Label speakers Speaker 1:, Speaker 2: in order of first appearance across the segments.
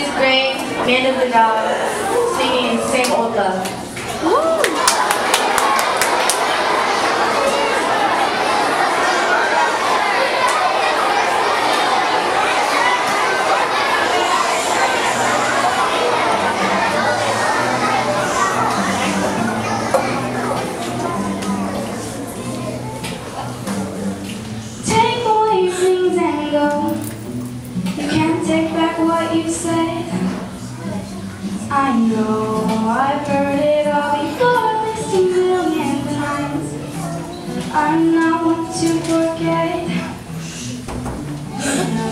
Speaker 1: It's great. Man of the job. Singing Same Old Love.
Speaker 2: I know I've heard it all before, missed a million times. I'm not one to forget. No,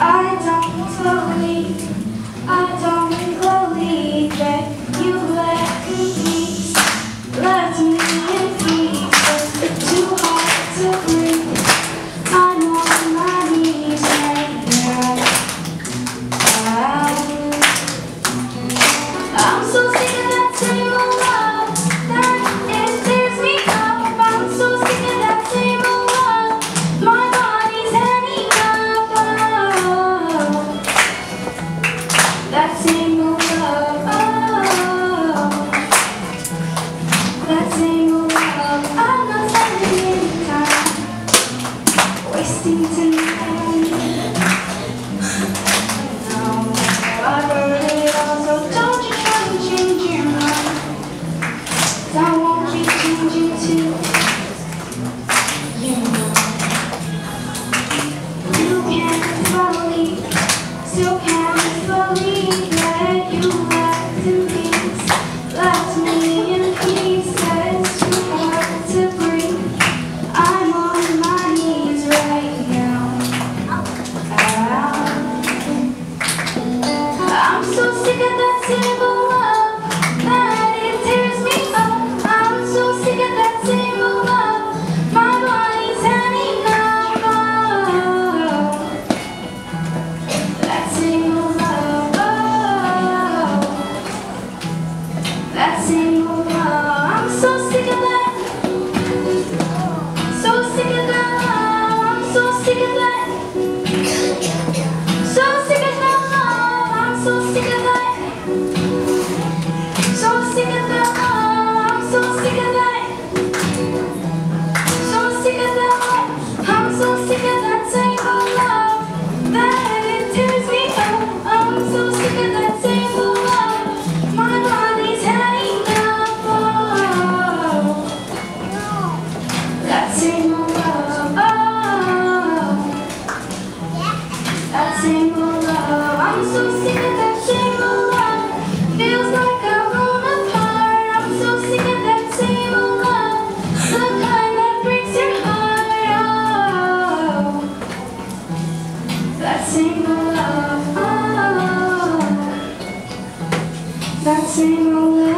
Speaker 2: I don't believe. 让我轻轻轻轻。same old